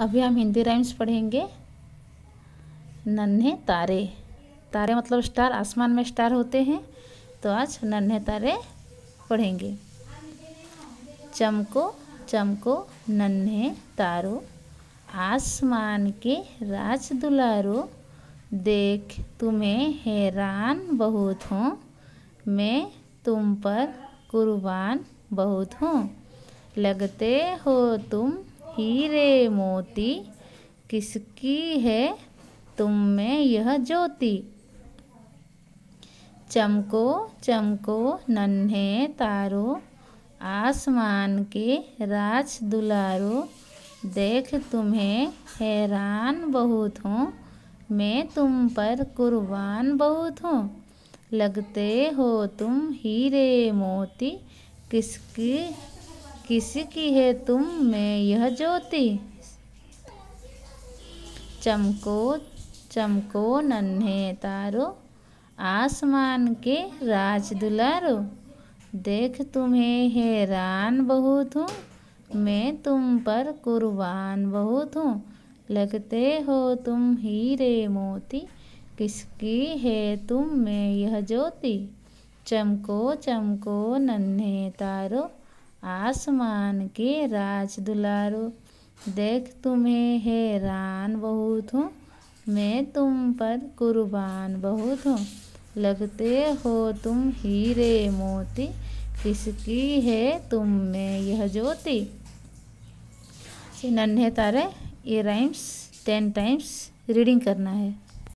अभी हम हिंदी राइम्स पढ़ेंगे। नन्हे तारे। तारे मतलब स्टार आसमान में स्टार होते हैं। तो आज नन्हे तारे पढ़ेंगे। चमको चमको, नन्हे तारो, आसमान के राज दुलारो, देख तुम्हें हैरान बहुत हूँ, मैं तुम पर कुर्बान बहुत हूँ। लगते हो तुम हीरे मोती, किसकी है तुम में यह ज्योति? चमको चमको, नन्हे तारो, आसमान के राज दुलारो, देख तुम्हें हैरान बहुत हूँ, मैं तुम पर कुर्बान बहुत हूँ। लगते हो तुम हीरे मोती, किसकी किसकी है तुम में यह ज्योति? चमको चमको नन्हे तारो, आसमान के राज दुलारो। देख तुम्हें हैरान बहुत हूँ, मैं तुम पर कुर्बान बहुत हूँ। लगते हो तुम हीरे मोती, किसकी है तुम में यह ज्योति? चमको चमको नन्हे तारो आसमान के राज दुलारो। देख तुम्हें हैरान बहुत हूँ, मैं तुम पर कुर्बान बहुत हूँ। लगते हो तुम हीरे मोती, किसकी है तुम में यह ज्योति? नन्हे तारे, ये राइम्स टेन टाइम्स रीडिंग करना है।